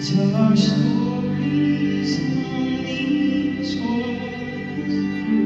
tell our stories on these walls.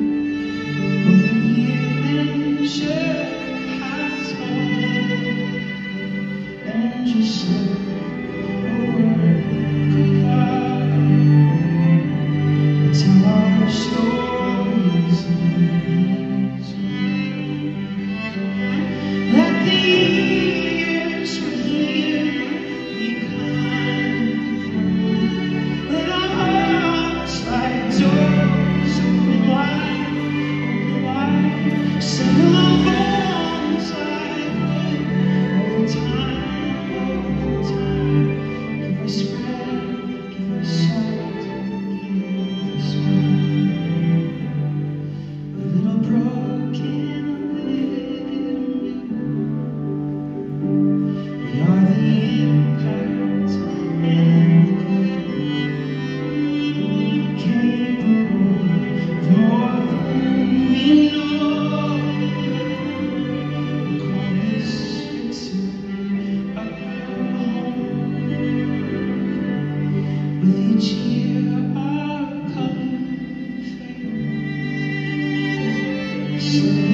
Jesus.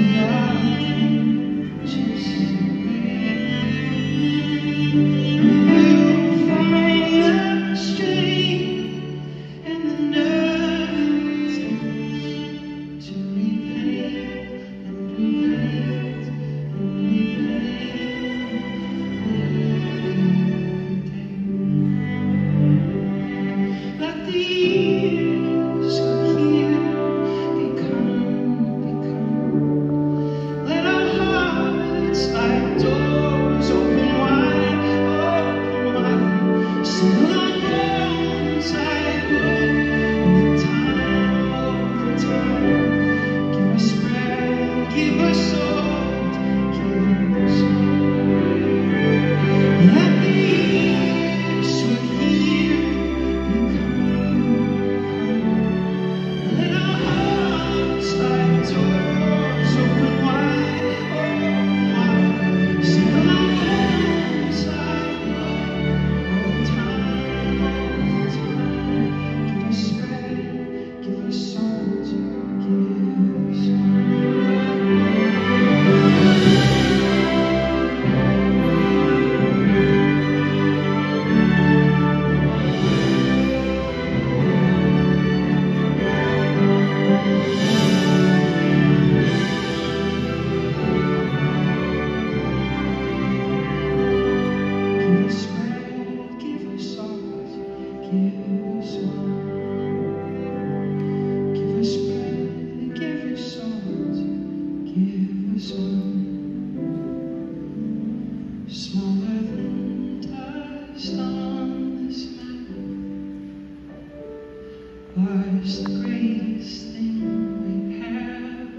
was the greatest thing we have.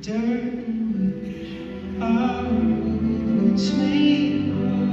Dirt in which our roots may grow.